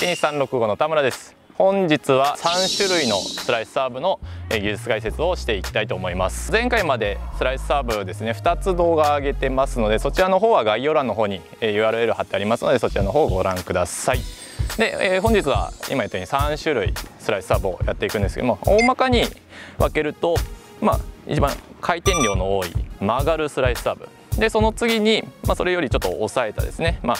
テニス365の田村です。本日は3種類のスライスサーブの技術解説をしていきたいと思います。前回までスライスサーブですね2つ動画上げてますのでそちらの方は概要欄の方に URL 貼ってありますのでそちらの方をご覧ください。で、えー、本日は今言ったように3種類スライスサーブをやっていくんですけども大まかに分けるとまあ一番回転量の多い曲がるスライスサーブ。でその次に、まあ、それよりちょっと抑えたですね、まあ、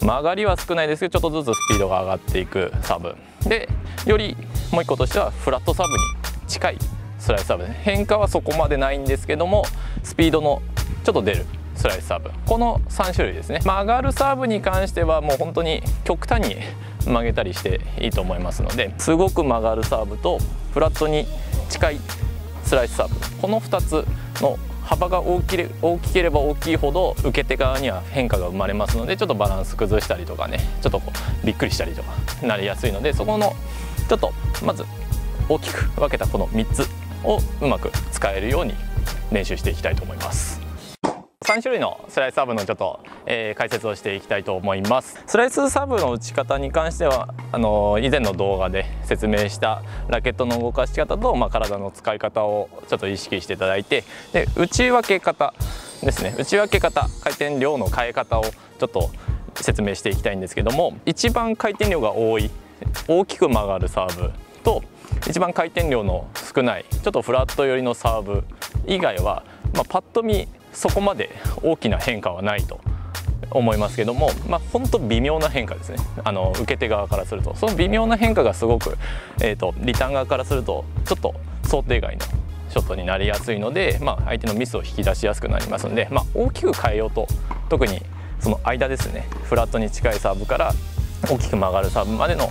曲がりは少ないですけどちょっとずつスピードが上がっていくサーブ。でよりもう一個としてはフラットサーブに近いスライスサーブ、ね、変化はそこまでないんですけどもスピードのちょっと出るスライスサーブ。この3種類ですね。曲がるサーブに関してはもう本当に極端に曲げたりしていいと思いますのですごく曲がるサーブとフラットに近いスライスサーブ。この2つの幅が大き大きければ大きいほど受け手側には変化が生まれますのでちょっとバランス崩したりとかねちょっとこうびっくりしたりとかなりやすいのでそこのちょっとまず大きく分けたこの3つをうまく使えるように練習していきたいと思います。3種類のスライスサーブのちょっと、えー、解説をしていきたいと思います。スライスサーブの打ち方に関してはあの以前の動画で説明したラケットの動かし方と、まあ、体の使い方をちょっと意識していただいてで打ち分け方ですね。打ち分け方回転量の変え方をちょっと説明していきたいんですけども一番回転量が多い大きく曲がるサーブと一番回転量の少ないちょっとフラット寄りのサーブ以外は、まあ、パッと見そこまで大きな変化はないと思いますけども、まあ、本当微妙な変化ですね。あの受け手側からすると。その微妙な変化がすごく、えーと、リターン側からするとちょっと想定外のショットになりやすいので、まあ、相手のミスを引き出しやすくなりますので、まあ、大きく変えようと特にその間ですね。フラットに近いサーブから大きく曲がるサーブまでの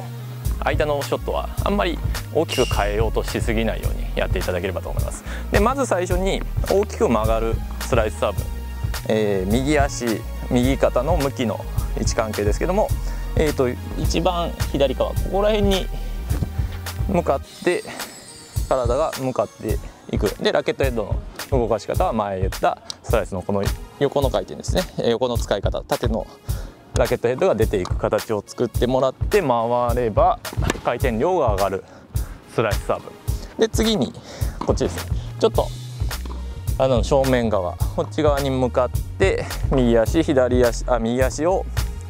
間のショットはあんまり大きく変えようとしすぎないようにやっていただければと思います。でまず最初に大きく曲がるスライスサーブ、えー、右足右肩の向きの位置関係ですけども、えーと、一番左側ここら辺に向かって体が向かっていく。でラケットヘッドの動かし方は前言ったスライスのこの横の回転ですね。横の使い方縦のラケットヘッドが出ていく形を作ってもらって回れば回転量が上がる。スライスサーブ。で次にこっちですね。ちょっとあの正面側。こっち側に向かって右足左足あ右足を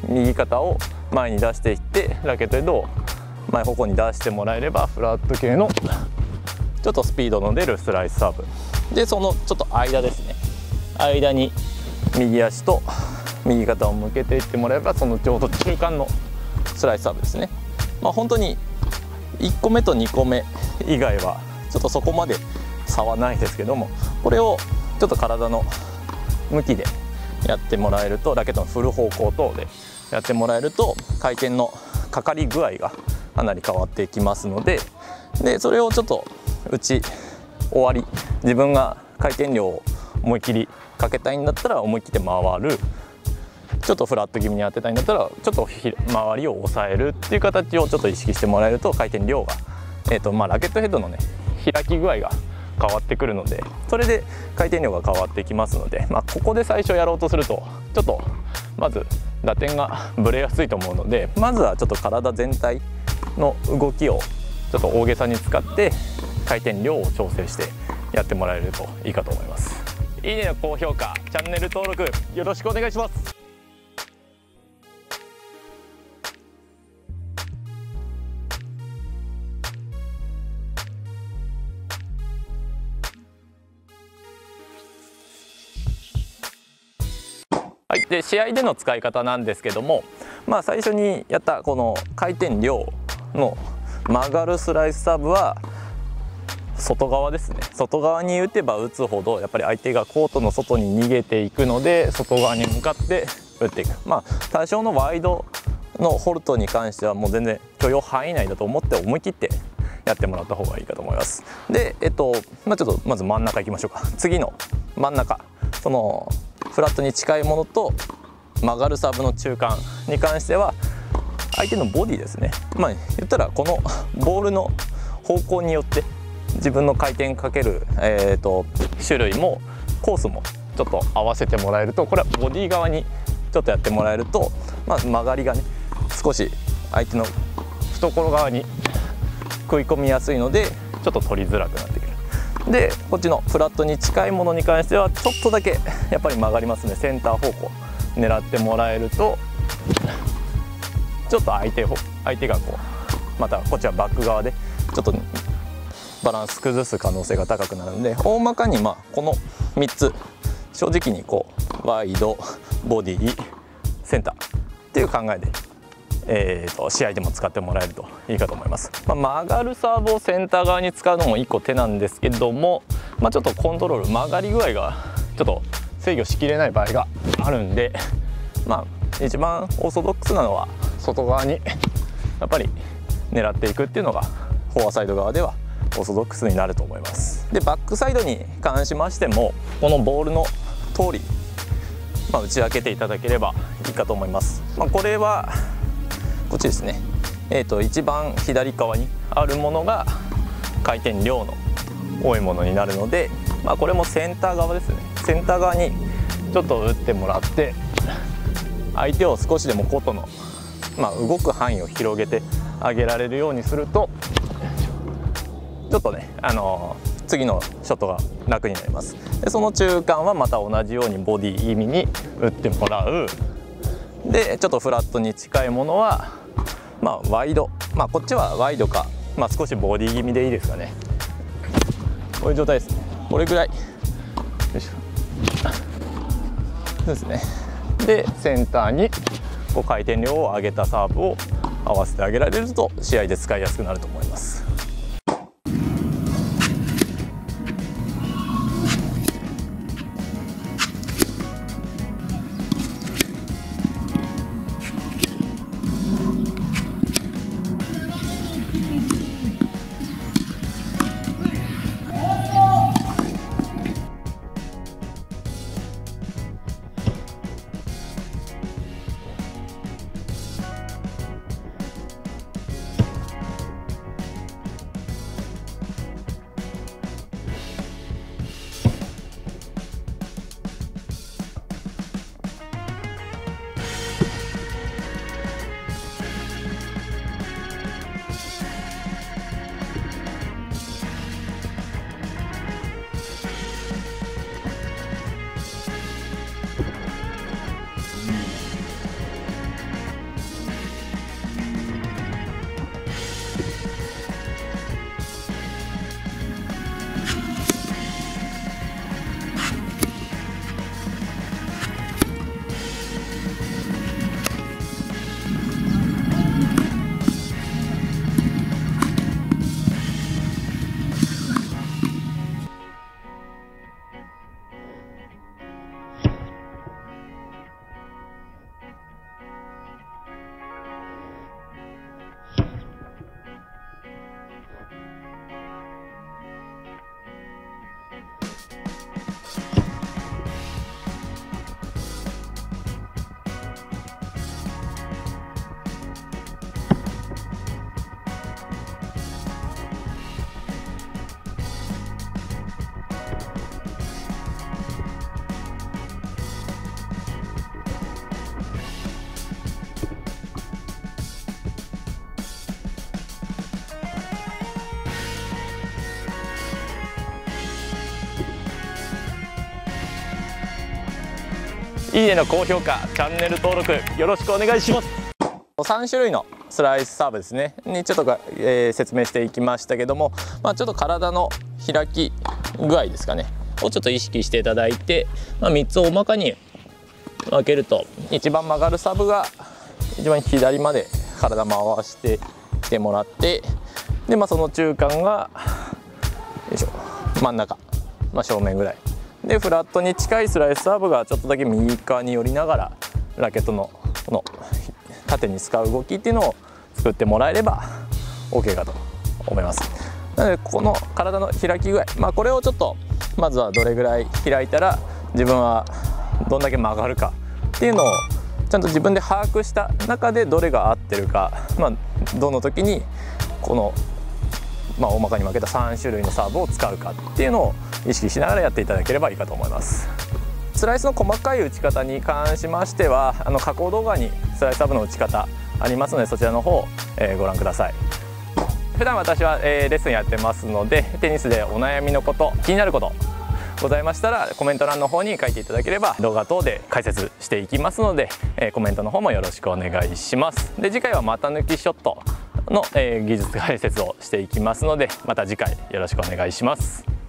右肩を前に出していってラケットヘッドを前方向に出してもらえればフラット系のちょっとスピードの出るスライスサーブ。でそのちょっと間ですね。間に右足と右肩を向けていってもらえばそのちょうど中間のスライサーですね。まあ本当に1個目と2個目以外はちょっとそこまで差はないですけどもこれをちょっと体の向きでやってもらえるとラケットの振る方向等でやってもらえると回転のかかり具合がかなり変わってきますのででそれをちょっと打ち終わり自分が回転量を思い切りかけたいんだったら思い切って回る。ちょっとフラット気味に当てたいんだったらちょっと周りを抑えるっていう形をちょっと意識してもらえると回転量が、えーとまあ、ラケットヘッドのね開き具合が変わってくるのでそれで回転量が変わってきますので、まあ、ここで最初やろうとするとちょっとまず打点がぶれやすいと思うのでまずはちょっと体全体の動きをちょっと大げさに使って回転量を調整してやってもらえるといいかと思います。いいねの高評価チャンネル登録よろしくお願いします。で試合での使い方なんですけども、まあ、最初にやったこの回転量の曲がるスライスサーブは外側ですね。外側に打てば打つほどやっぱり相手がコートの外に逃げていくので外側に向かって打っていく。まあ多少のワイドのホルトに関してはもう全然許容範囲内だと思って思い切ってやってもらった方がいいかと思います。でえっとまあちょっとまず真ん中いきましょうか。次の真ん中。そのフラットに近いものと曲がるサーブの中間に関しては相手のボディですね。まあ言ったらこのボールの方向によって自分の回転かける、えーと、種類もコースもちょっと合わせてもらえるとこれはボディ側にちょっとやってもらえると、まあ、曲がりがね少し相手の懐側に食い込みやすいのでちょっと取りづらくなってでこっちのフラットに近いものに関してはちょっとだけ やっぱり曲がりますね。センター方向狙ってもらえるとちょっと相手相手がこうまたこっちはバック側でちょっとバランス崩す可能性が高くなるので大まかにまあこの3つ正直にこうワイドボディセンターっていう考えで、えーと、試合でも使ってもらえるといいかと思います、まあ、曲がるサーブをセンター側に使うのも1個手なんですけども、まあ、ちょっとコントロール曲がり具合がちょっと制御しきれない場合があるんでまあ一番オーソドックスなのは外側にやっぱり狙っていくっていうのがフォアサイド側ではオーソドックスになると思います。でバックサイドに関しましてもこのボールの通り、まあ、打ち分けていただければいいかと思います、まあ、これはこっちですね。えーと、一番左側にあるものが回転量の多いものになるので、まあ、これもセンター側ですね。センター側にちょっと打ってもらって相手を少しでもコートの、まあ、動く範囲を広げてあげられるようにするとちょっとね、あのー、次のショットが楽になります。でその中間はまた同じようにボディ気味に打ってもらう。でちょっとフラットに近いものはまあワイド。まあこっちはワイドか、まあ、少しボディ気味でいいですかね。こういう状態ですね。これぐらい。よいしょ。そうですね。でセンターにこう回転量を上げたサーブを合わせてあげられると試合で使いやすくなると思います。いいねの高評価チャンネル登録よろしくお願いします。3種類のスライスサーブですね。にちょっと、えー、説明していきましたけども、まあ、ちょっと体の開き具合ですかね。をちょっと意識していただいて、まあ、3つを大まかに分けると一番曲がるサーブが一番左まで体回してきてもらってで、まあ、その中間がよいしょ真ん中、まあ、正面ぐらい。でフラットに近いスライスサーブがちょっとだけ右側に寄りながらラケットのこの縦に使う動きっていうのを作ってもらえれば OK かと思います。なのでこの体の開き具合、まあ、これをちょっとまずはどれぐらい開いたら自分はどんだけ曲がるかっていうのをちゃんと自分で把握した中でどれが合ってるか、まあ、どの時にこのまあ、大まかに分けた3種類のサーブを使うかっていうのを意識しながらやっていただければいいかと思います。スライスの細かい打ち方に関しましてはあの加工動画にスライスサーブの打ち方ありますのでそちらの方を、えご覧ください。普段私は、えレッスンやってますのでテニスでお悩みのこと気になることございましたらコメント欄の方に書いていただければ動画等で解説していきますので、えコメントの方もよろしくお願いします。で次回は股抜きショット。の、え技術解説をしていきますのでまた次回よろしくお願いします。